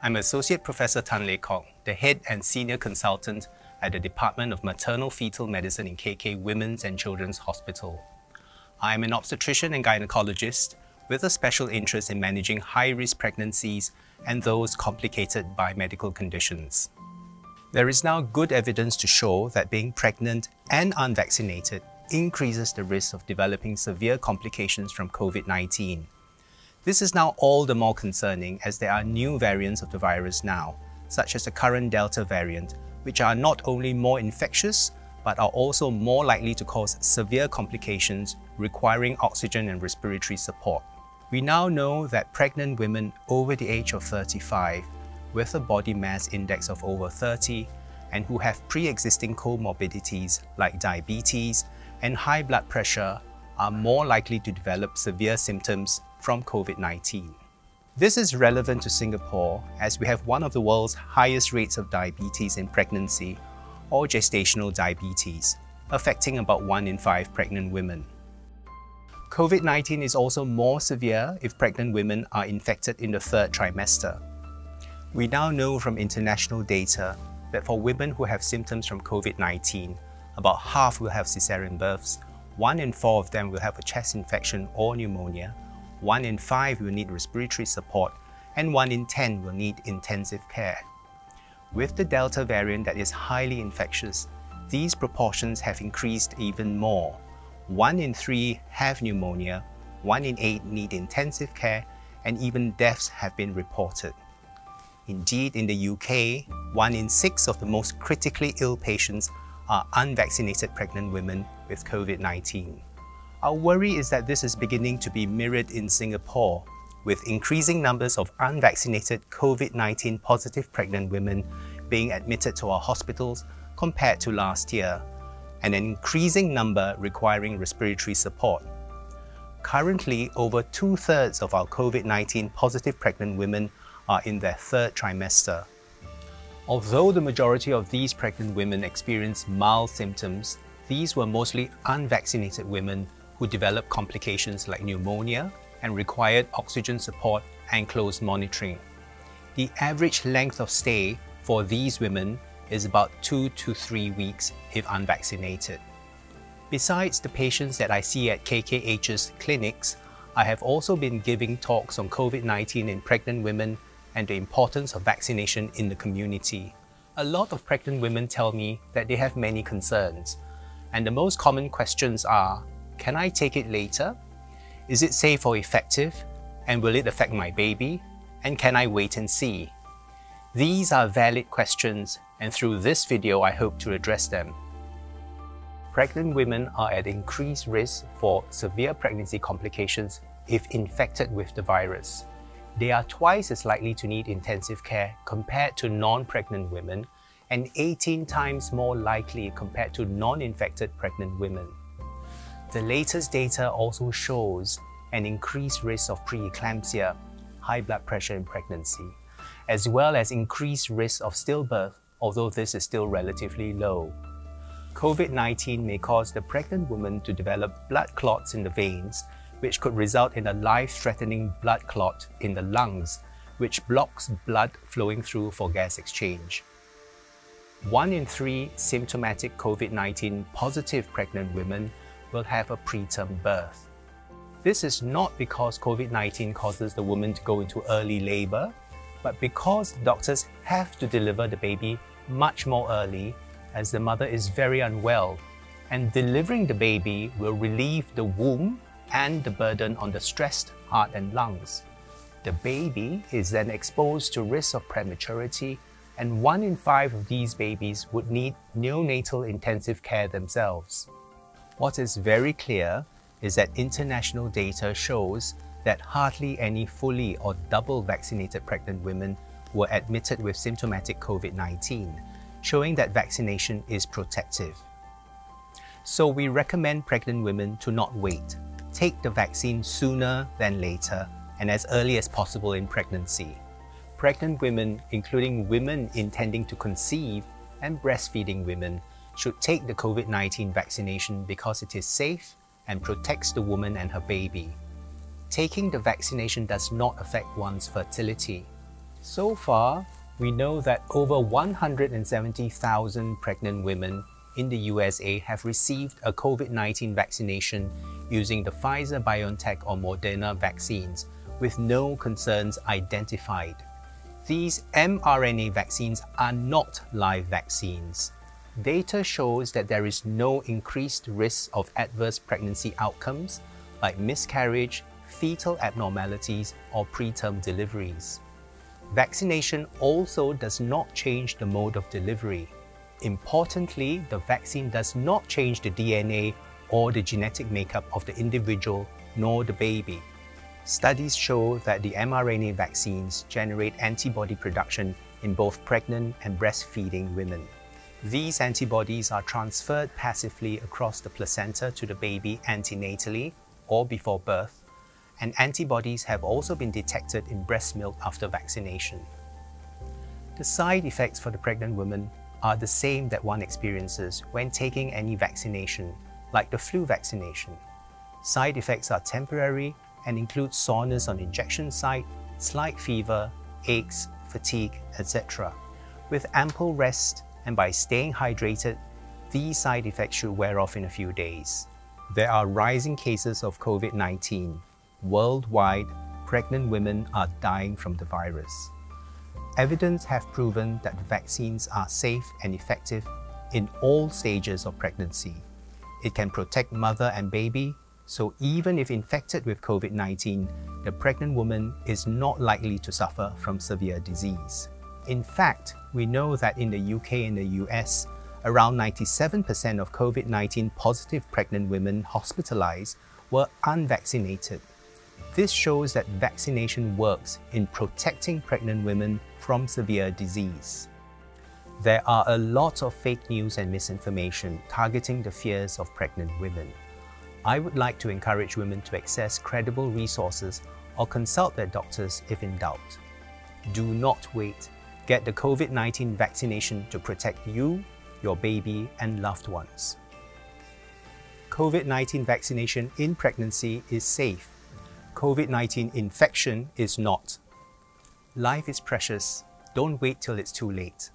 I'm Associate Professor Tan Lay Kok, the Head and Senior Consultant at the Department of Maternal Fetal Medicine in KK Women's and Children's Hospital. I'm an obstetrician and gynecologist with a special interest in managing high-risk pregnancies and those complicated by medical conditions. There is now good evidence to show that being pregnant and unvaccinated increases the risk of developing severe complications from COVID-19. This is now all the more concerning as there are new variants of the virus now, such as the current Delta variant, which are not only more infectious, but are also more likely to cause severe complications requiring oxygen and respiratory support. We now know that pregnant women over the age of 35 with a body mass index of over 30 and who have pre-existing comorbidities like diabetes and high blood pressure are more likely to develop severe symptoms from COVID-19. This is relevant to Singapore as we have one of the world's highest rates of diabetes in pregnancy or gestational diabetes, affecting about 1 in 5 pregnant women. COVID-19 is also more severe if pregnant women are infected in the third trimester. We now know from international data that for women who have symptoms from COVID-19, about half will have cesarean births, one in four of them will have a chest infection or pneumonia, one in five will need respiratory support, and one in 10 will need intensive care. With the Delta variant that is highly infectious, these proportions have increased even more. One in three have pneumonia, one in eight need intensive care, and even deaths have been reported. Indeed, in the UK, one in six of the most critically ill patients are unvaccinated pregnant women with COVID-19. Our worry is that this is beginning to be mirrored in Singapore, with increasing numbers of unvaccinated COVID-19 positive pregnant women being admitted to our hospitals compared to last year, and an increasing number requiring respiratory support. Currently, over two-thirds of our COVID-19 positive pregnant women are in their third trimester. Although the majority of these pregnant women experience mild symptoms, these were mostly unvaccinated women who developed complications like pneumonia and required oxygen support and close monitoring. The average length of stay for these women is about two to three weeks if unvaccinated. Besides the patients that I see at KKH's clinics, I have also been giving talks on COVID-19 in pregnant women and the importance of vaccination in the community. A lot of pregnant women tell me that they have many concerns, and the most common questions are, can I take it later? Is it safe or effective? And will it affect my baby? And can I wait and see? These are valid questions, and through this video, I hope to address them. Pregnant women are at increased risk for severe pregnancy complications if infected with the virus they are twice as likely to need intensive care compared to non-pregnant women and 18 times more likely compared to non-infected pregnant women. The latest data also shows an increased risk of preeclampsia, high blood pressure in pregnancy, as well as increased risk of stillbirth, although this is still relatively low. COVID-19 may cause the pregnant woman to develop blood clots in the veins which could result in a life-threatening blood clot in the lungs, which blocks blood flowing through for gas exchange. One in three symptomatic COVID-19 positive pregnant women will have a preterm birth. This is not because COVID-19 causes the woman to go into early labor, but because doctors have to deliver the baby much more early as the mother is very unwell and delivering the baby will relieve the womb and the burden on the stressed heart and lungs. The baby is then exposed to risk of prematurity and one in five of these babies would need neonatal intensive care themselves. What is very clear is that international data shows that hardly any fully or double vaccinated pregnant women were admitted with symptomatic COVID-19, showing that vaccination is protective. So we recommend pregnant women to not wait, take the vaccine sooner than later and as early as possible in pregnancy. Pregnant women, including women intending to conceive and breastfeeding women, should take the COVID-19 vaccination because it is safe and protects the woman and her baby. Taking the vaccination does not affect one's fertility. So far, we know that over 170,000 pregnant women in the USA have received a COVID-19 vaccination using the Pfizer-BioNTech or Moderna vaccines with no concerns identified. These mRNA vaccines are not live vaccines. Data shows that there is no increased risk of adverse pregnancy outcomes like miscarriage, fetal abnormalities, or preterm deliveries. Vaccination also does not change the mode of delivery. Importantly, the vaccine does not change the DNA or the genetic makeup of the individual nor the baby. Studies show that the mRNA vaccines generate antibody production in both pregnant and breastfeeding women. These antibodies are transferred passively across the placenta to the baby antenatally or before birth, and antibodies have also been detected in breast milk after vaccination. The side effects for the pregnant woman are the same that one experiences when taking any vaccination, like the flu vaccination. Side effects are temporary and include soreness on injection site, slight fever, aches, fatigue, etc. With ample rest and by staying hydrated, these side effects should wear off in a few days. There are rising cases of COVID-19. Worldwide, pregnant women are dying from the virus. Evidence have proven that the vaccines are safe and effective in all stages of pregnancy. It can protect mother and baby, so even if infected with COVID-19, the pregnant woman is not likely to suffer from severe disease. In fact, we know that in the UK and the US, around 97% of COVID-19 positive pregnant women hospitalized were unvaccinated. This shows that vaccination works in protecting pregnant women from severe disease. There are a lot of fake news and misinformation targeting the fears of pregnant women. I would like to encourage women to access credible resources or consult their doctors if in doubt. Do not wait Get the COVID-19 vaccination to protect you, your baby, and loved ones. COVID-19 vaccination in pregnancy is safe. COVID-19 infection is not. Life is precious. Don't wait till it's too late.